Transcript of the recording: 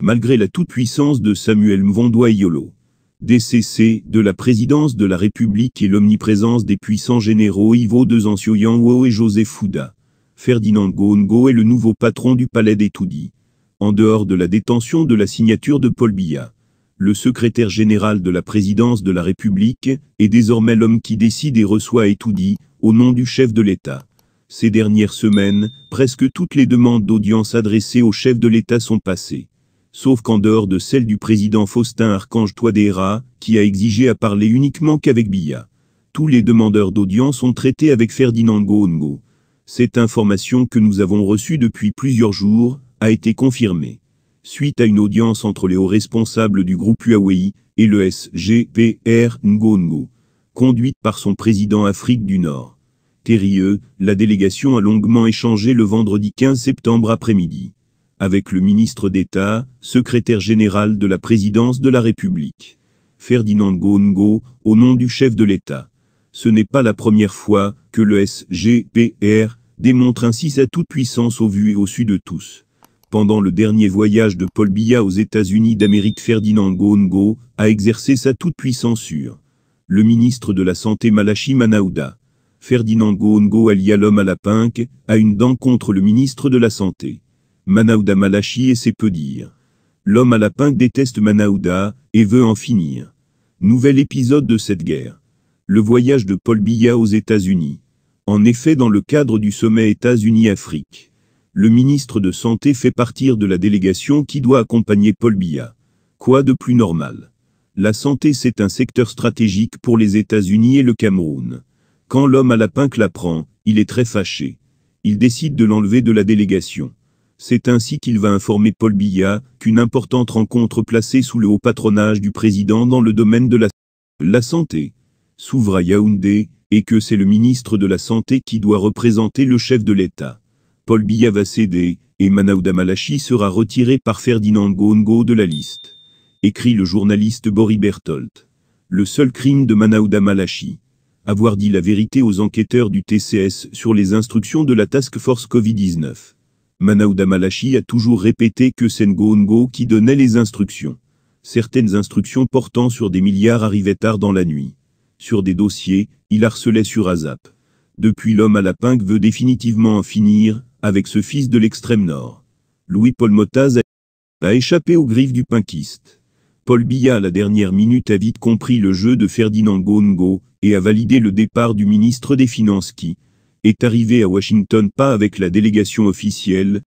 Malgré la toute-puissance de Samuel Mvondoa Yolo, DCC, de la présidence de la République et l'omniprésence des puissants généraux Ivo de Yang et José Fouda, Ferdinand Gongo est le nouveau patron du palais d'Etoudi. En dehors de la détention de la signature de Paul Biya, le secrétaire général de la présidence de la République est désormais l'homme qui décide et reçoit Etoudi, au nom du chef de l'État. Ces dernières semaines, presque toutes les demandes d'audience adressées au chef de l'État sont passées sauf qu'en dehors de celle du président Faustin Archange Touadéra, qui a exigé à parler uniquement qu'avec Biya. Tous les demandeurs d'audience ont traité avec Ferdinand Goongo. Cette information que nous avons reçue depuis plusieurs jours, a été confirmée. Suite à une audience entre les hauts responsables du groupe Huawei et le SGPR Ngongo, conduite par son président Afrique du Nord. Terrieux, la délégation a longuement échangé le vendredi 15 septembre après-midi avec le ministre d'État, secrétaire général de la présidence de la République. Ferdinand Gongo, au nom du chef de l'État. Ce n'est pas la première fois que le SGPR démontre ainsi sa toute-puissance au vu et au su de tous. Pendant le dernier voyage de Paul Biya aux États-Unis d'Amérique, Ferdinand Gongo a exercé sa toute-puissance sur le ministre de la Santé Malachi Manaouda. Ferdinand Gongo, alia l'homme à la pinque, a une dent contre le ministre de la Santé. Manaouda Malachi et c'est peu dire. L'homme à la pinque déteste Manaouda, et veut en finir. Nouvel épisode de cette guerre. Le voyage de Paul Biya aux États-Unis. En effet, dans le cadre du sommet États-Unis-Afrique, le ministre de Santé fait partir de la délégation qui doit accompagner Paul Biya. Quoi de plus normal? La santé c'est un secteur stratégique pour les États-Unis et le Cameroun. Quand l'homme à la pinque l'apprend, il est très fâché. Il décide de l'enlever de la délégation. C'est ainsi qu'il va informer Paul Biya qu'une importante rencontre placée sous le haut patronage du président dans le domaine de la, santé s'ouvre à Yaoundé, et que c'est le ministre de la Santé qui doit représenter le chef de l'État. Paul Biya va céder, et Manaouda Malachi sera retiré par Ferdinand Gongo de la liste. Écrit le journaliste Boris Berthold. Le seul crime de Manaouda Malachi. Avoir dit la vérité aux enquêteurs du TCS sur les instructions de la Task Force Covid-19. Manaouda Malachi a toujours répété que c'est Ngongo qui donnait les instructions. Certaines instructions portant sur des milliards arrivaient tard dans la nuit. Sur des dossiers, il harcelait sur Azap. Depuis l'homme à la pingue veut définitivement en finir, avec ce fils de l'extrême nord. Louis-Paul Motaz a échappé aux griffes du pinquiste. Paul Biya à la dernière minute a vite compris le jeu de Ferdinand Gongo, et a validé le départ du ministre des Finances qui, est arrivé à Washington pas avec la délégation officielle,